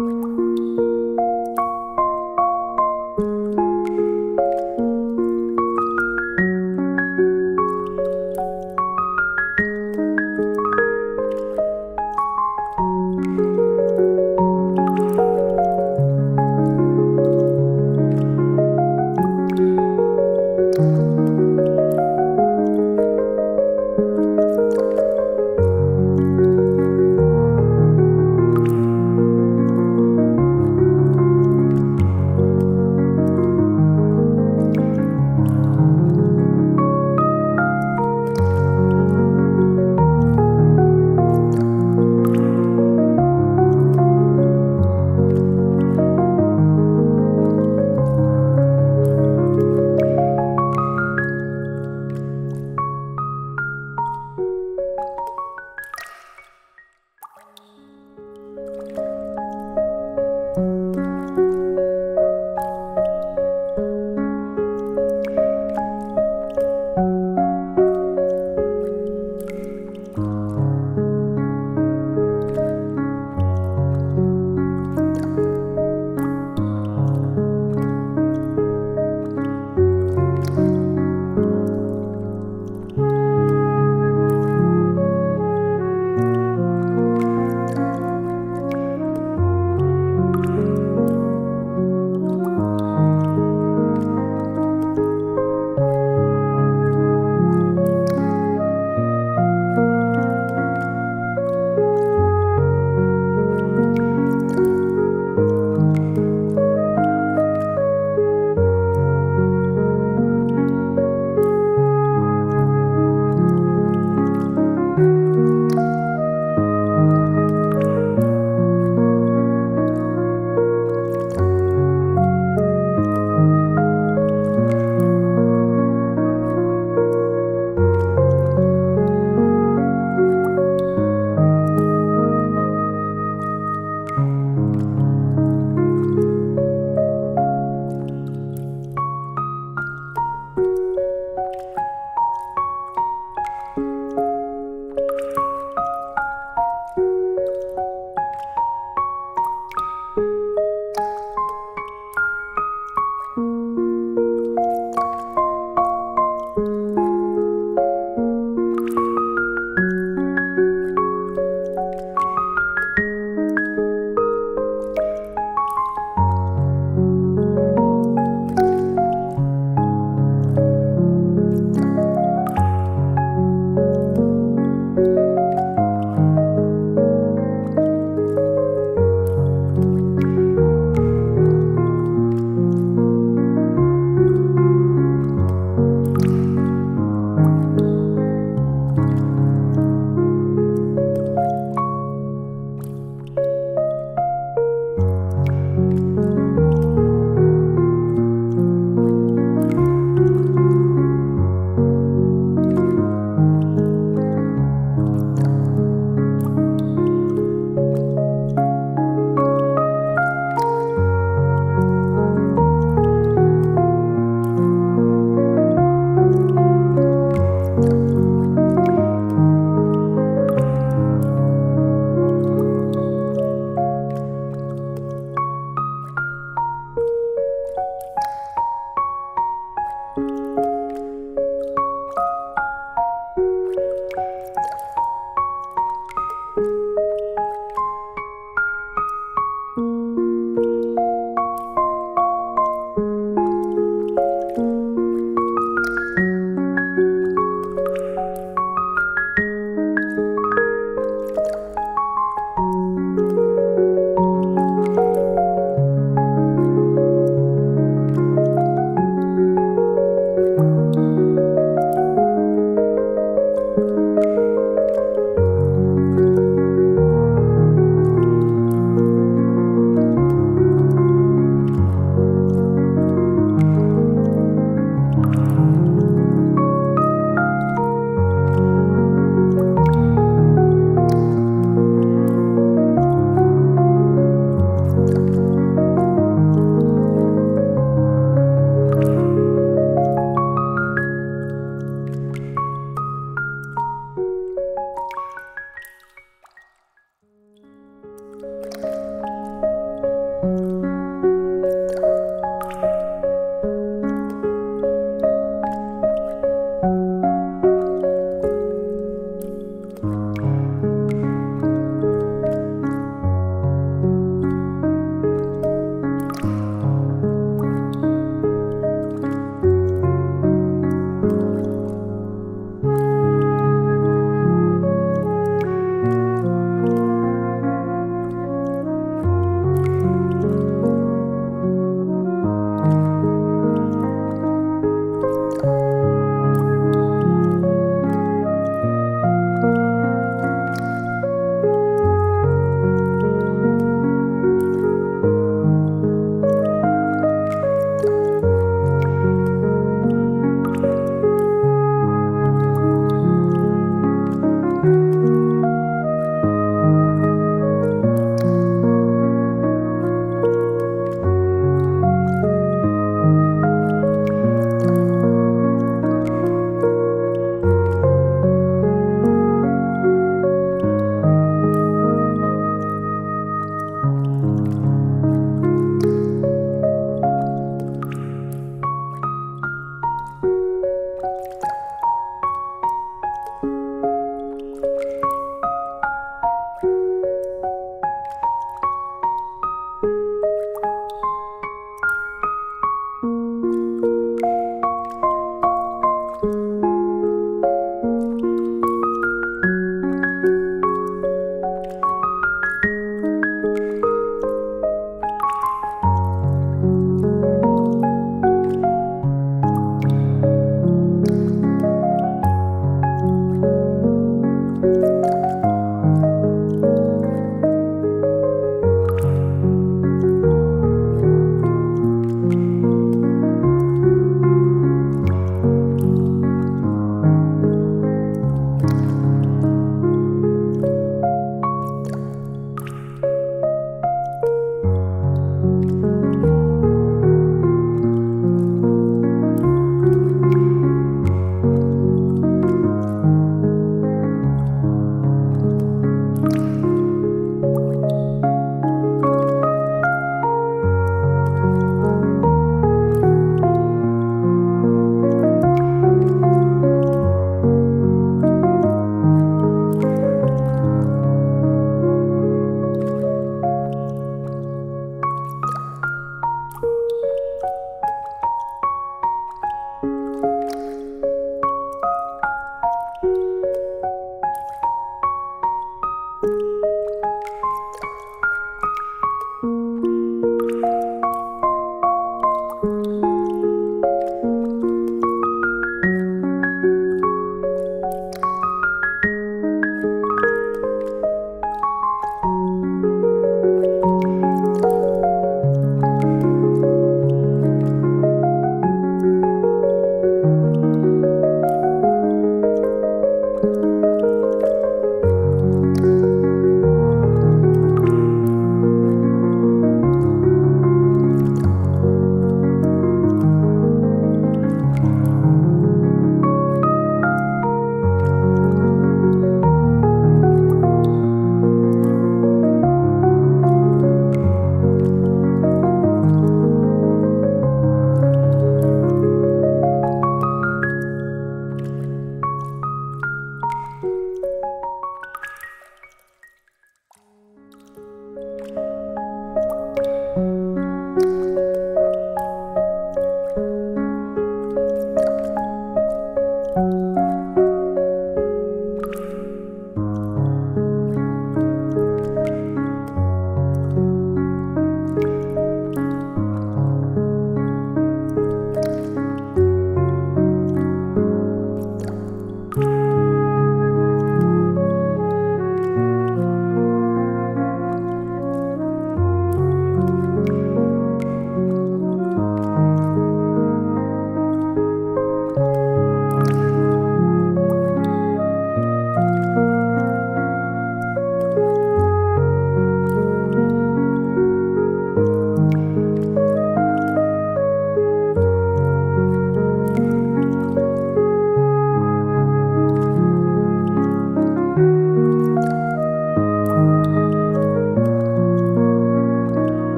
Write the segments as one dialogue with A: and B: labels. A: Música hum.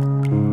A: Thank you.